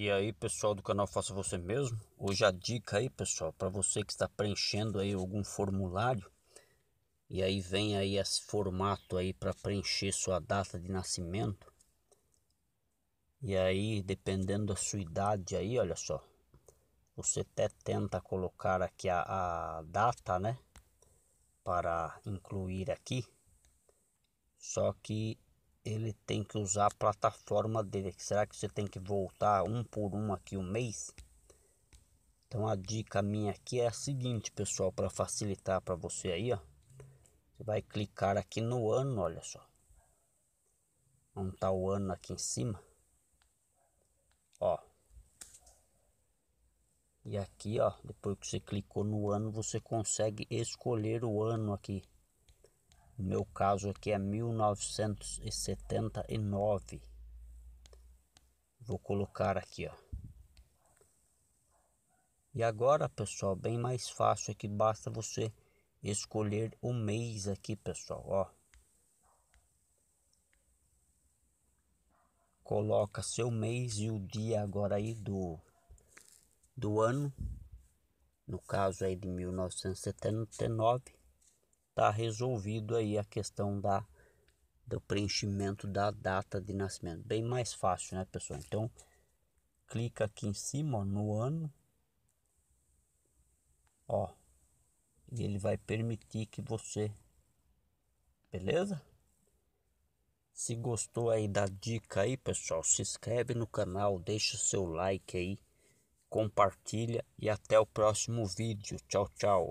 E aí pessoal do canal Faça Você Mesmo, hoje a dica aí pessoal, para você que está preenchendo aí algum formulário e aí vem aí esse formato aí para preencher sua data de nascimento e aí dependendo da sua idade aí, olha só, você até tenta colocar aqui a, a data né, para incluir aqui, só que ele tem que usar a plataforma dele. Será que você tem que voltar um por um aqui o um mês? Então a dica minha aqui é a seguinte, pessoal, para facilitar para você aí, ó. Você vai clicar aqui no ano, olha só. Onde tá o ano aqui em cima? Ó. E aqui, ó, depois que você clicou no ano, você consegue escolher o ano aqui. No meu caso aqui é 1979. Vou colocar aqui, ó. E agora, pessoal, bem mais fácil aqui, basta você escolher o mês aqui, pessoal, ó. Coloca seu mês e o dia agora aí do do ano, no caso aí de 1979 está resolvido aí a questão da do preenchimento da data de nascimento. Bem mais fácil, né, pessoal? Então, clica aqui em cima, ó, no ano. Ó. E ele vai permitir que você Beleza? Se gostou aí da dica aí, pessoal, se inscreve no canal, deixa o seu like aí, compartilha e até o próximo vídeo. Tchau, tchau.